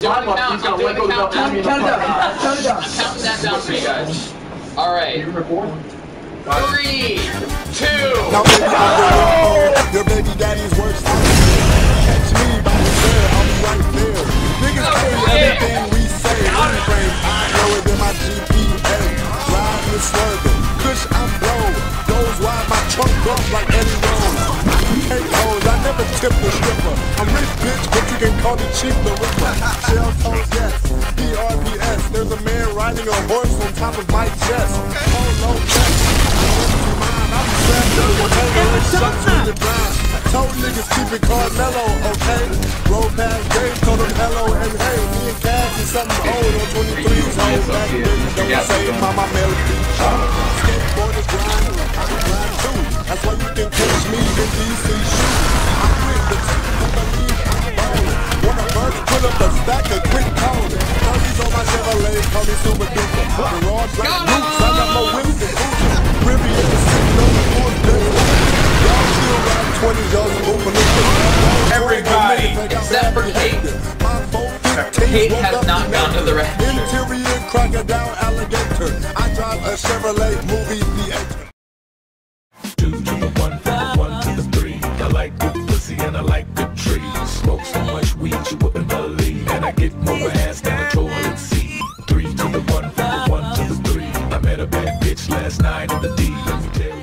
Time up. Count, He's got I'm doing Lego the up. countdown. Count it down. down. Count it down. I'm counting that down for you guys. All right, You three, two. Now baby, Your baby daddy's worst. Catch me by the tail, I'll be right there. Niggas Oh, say yeah. everything we say. Reframe, I know it in my GPA. Riding and swerving, kush I'm blown. Goes wide, my trunk goes like call me cheap the ripper. Shell yes. BRBS, there's a man riding a horse on top of my chest. Oh, no, yes. I'm strapped up with hanger and shucks when you're blind. Told niggas keep it Carmelo, okay? Roll past Dave, told him hello and hey. Me and Cash is something old on 23's old back. Don't say mama Mary call me super duper. The raw black roots, I got more wins than Gucci. Rivian is sitting on the floor, Y'all still ride 20, y'all open Everybody, except for Kate. Kate has not gone to the register. Interior crocodile alligator. I drive a Chevrolet movie theater. Two to the one, from the one to the three. I like good pussy and I like good trees. Smoke so much weed you wouldn't believe, and I get more ass than a bitch last night in the D.